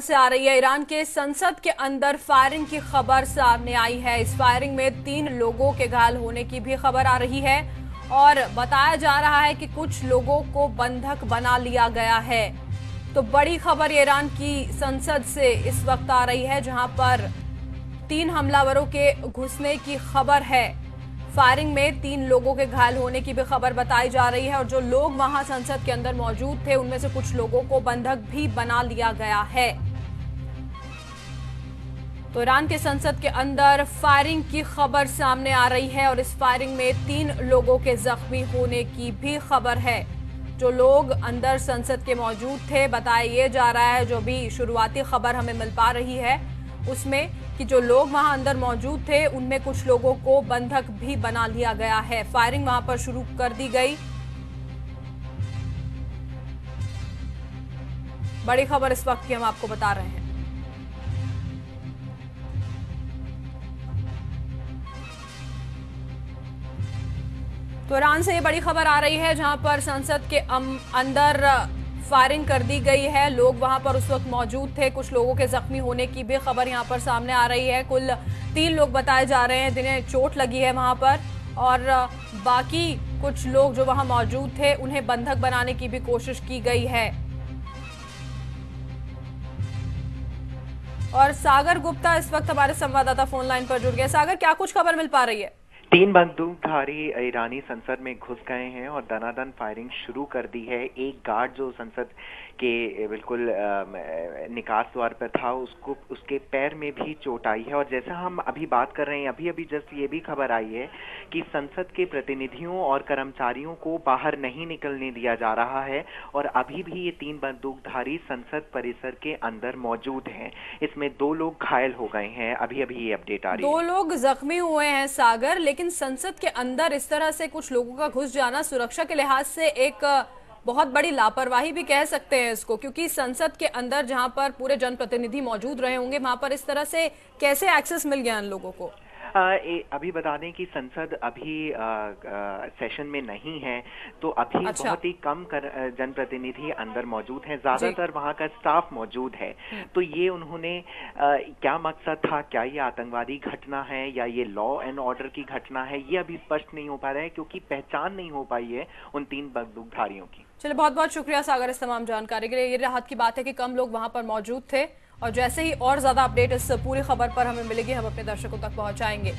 से आ रही है। ईरान के संसद के अंदर फायरिंग की खबर सामने आई है। इस फायरिंग में तीन लोगों के घायल होने की भी खबर आ रही है और बताया जा रहा है कि कुछ लोगों को बंधक बना लिया गया है। तो बड़ी खबर ईरान की संसद से इस वक्त आ रही है, जहाँ पर तीन हमलावरों के घुसने की खबर है। फायरिंग में तीन लोगों के घायल होने की भी खबर बताई जा रही है और जो लोग वहाँ संसद के अंदर मौजूद थे, उनमें से कुछ लोगों को बंधक भी बना लिया गया है। तो ईरान के संसद के अंदर फायरिंग की खबर सामने आ रही है और इस फायरिंग में तीन लोगों के जख्मी होने की भी खबर है। जो लोग अंदर संसद के मौजूद थे, बताया ये जा रहा है, जो भी शुरुआती खबर हमें मिल पा रही है, उसमें कि जो लोग वहाँ अंदर मौजूद थे, उनमें कुछ लोगों को बंधक भी बना लिया गया है। फायरिंग वहाँ पर शुरू कर दी गई। बड़ी खबर इस वक्त की हम आपको बता रहे हैं। तो ईरान से ये बड़ी खबर आ रही है जहाँ पर संसद के अंदर फायरिंग कर दी गई है। लोग वहाँ पर उस वक्त मौजूद थे। कुछ लोगों के जख्मी होने की भी खबर यहाँ पर सामने आ रही है। कुल तीन लोग बताए जा रहे हैं। जिन्हें चोट लगी है वहाँ पर। और बाकी कुछ लोग जो वहाँ मौजूद थे, उन्हें बंधक बनाने की भी कोशिश की गई है। और सागर गुप्ता इस वक्त हमारे संवाददाता फ़ोन लाइन पर जुड़ गए। सागर, क्या कुछ खबर मिल पा रही है? तीन बंदूकधारी ईरानी संसद में घुस गए हैं और दनादन फायरिंग शुरू कर दी है। एक गार्ड जो संसद के बिल्कुल निकास द्वार पर था, उसको, उसके पैर में भी चोट आई है। और जैसा हम अभी बात कर रहे हैं, अभी अभी जस्ट ये भी खबर आई है कि संसद के प्रतिनिधियों और कर्मचारियों को बाहर नहीं निकलने दिया जा रहा है और अभी भी ये तीन बंदूकधारी संसद परिसर के अंदर मौजूद हैं। इसमें दो लोग घायल हो गए हैं। अभी अभी ये अपडेट आ रही है। दो लोग जख्मी हुए हैं, सागर, लेकिन संसद के अंदर इस तरह से कुछ लोगों का घुस जाना सुरक्षा के लिहाज से एक बहुत बड़ी लापरवाही भी कह सकते हैं इसको, क्योंकि संसद के अंदर जहाँ पर पूरे जनप्रतिनिधि मौजूद रहे होंगे, वहाँ पर इस तरह से कैसे एक्सेस मिल गया इन लोगों को? अभी बता दें कि संसद अभी सेशन में नहीं है तो अभी अच्छा। बहुत ही कम जनप्रतिनिधि अंदर मौजूद हैं। ज़्यादातर वहाँ का स्टाफ मौजूद है। हम्म। तो ये उन्होंने आ, क्या मकसद था? क्या ये आतंकवादी घटना है या ये लॉ एंड ऑर्डर की घटना है? ये अभी स्पष्ट नहीं हो पा रहा है क्योंकि पहचान नहीं हो पाई है उन तीन बंदूकधारियों की। चलिए बहुत बहुत शुक्रिया सागर इस तमाम जानकारी के लिए। ये राहत की बात है कि कम लोग वहाँ पर मौजूद थे। और जैसे ही और ज़्यादा अपडेट इस पूरी खबर पर हमें मिलेगी, हम अपने दर्शकों तक पहुंचाएँगे।